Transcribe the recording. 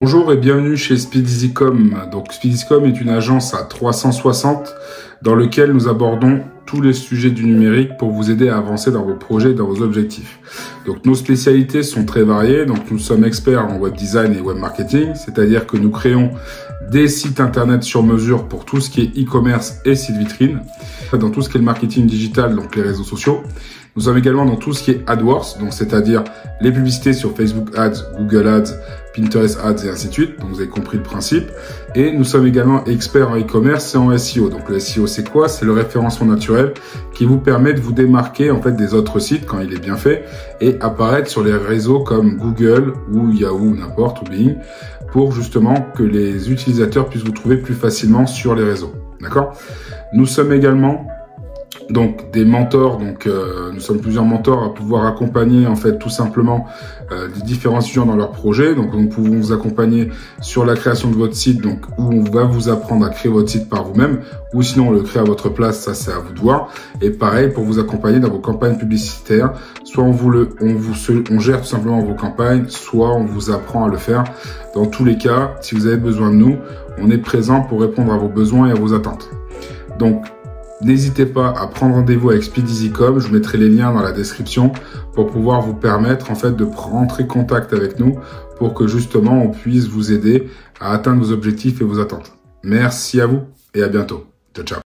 Bonjour et bienvenue chez Speedizicom. Donc est une agence à 360 dans lequel nous abordons tous les sujets du numérique pour vous aider à avancer dans vos projets et dans vos objectifs. Donc nos spécialités sont très variées. Donc nous sommes experts en web design et web marketing, c'est-à-dire que nous créons des sites internet sur mesure pour tout ce qui est e-commerce et site vitrine, dans tout ce qui est le marketing digital, donc les réseaux sociaux. Nous sommes également dans tout ce qui est AdWords, donc c'est-à-dire les publicités sur Facebook Ads, Google Ads, Pinterest Ads et ainsi de suite. Donc vous avez compris le principe. Et nous sommes également experts en e-commerce et en SEO. Donc le SEO c'est quoi? C'est le référencement naturel qui vous permet de vous démarquer en fait des autres sites quand il est bien fait et apparaître sur les réseaux comme Google ou Yahoo n'importe ou Bing pour justement que les utilisateurs puissent vous trouver plus facilement sur les réseaux. D'accord? Nous sommes également donc des mentors, donc euh, nous sommes plusieurs mentors à pouvoir accompagner en fait tout simplement euh, les différents étudiants dans leur projet. Donc nous pouvons vous accompagner sur la création de votre site, donc où on va vous apprendre à créer votre site par vous-même, ou sinon on le crée à votre place, ça c'est à vous de voir. Et pareil pour vous accompagner dans vos campagnes publicitaires, soit on vous on vous, on gère tout simplement vos campagnes, soit on vous apprend à le faire. Dans tous les cas, si vous avez besoin de nous, on est présent pour répondre à vos besoins et à vos attentes. Donc N'hésitez pas à prendre rendez-vous avec SpeedEasyCom, je vous mettrai les liens dans la description pour pouvoir vous permettre en fait de rentrer contact avec nous pour que justement on puisse vous aider à atteindre vos objectifs et vos attentes. Merci à vous et à bientôt. Ciao ciao.